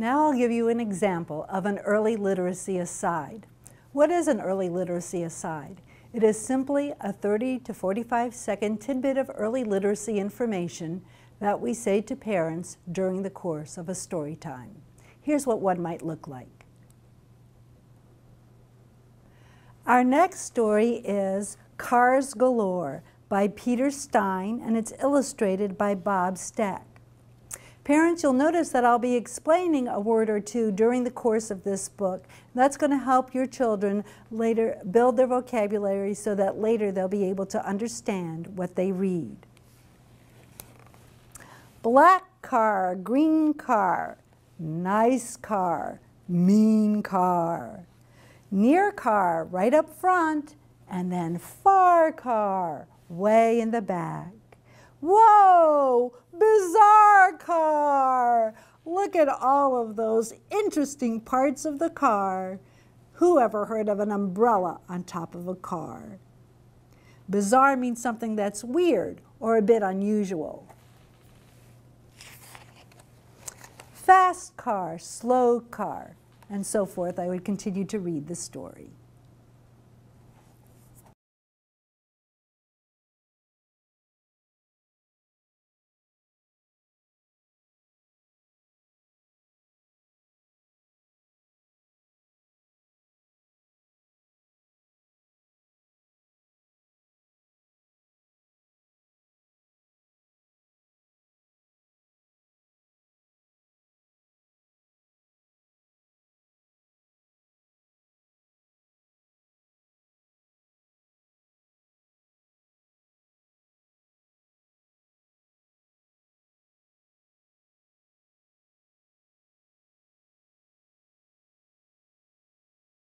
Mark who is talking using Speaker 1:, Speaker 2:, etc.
Speaker 1: Now I'll give you an example of an early literacy aside. What is an early literacy aside? It is simply a 30 to 45 second tidbit of early literacy information that we say to parents during the course of a story time. Here's what one might look like. Our next story is Cars Galore by Peter Stein and it's illustrated by Bob Staake. Parents, you'll notice that I'll be explaining a word or two during the course of this book. That's going to help your children later build their vocabulary so that later they'll be able to understand what they read. Black car, green car, nice car, mean car. Near car, right up front, and then far car, way in the back. Whoa, bizarre car! Look at all of those interesting parts of the car. Who ever heard of an umbrella on top of a car? Bizarre means something that's weird or a bit unusual. Fast car, slow car, and so forth. I would continue to read the story.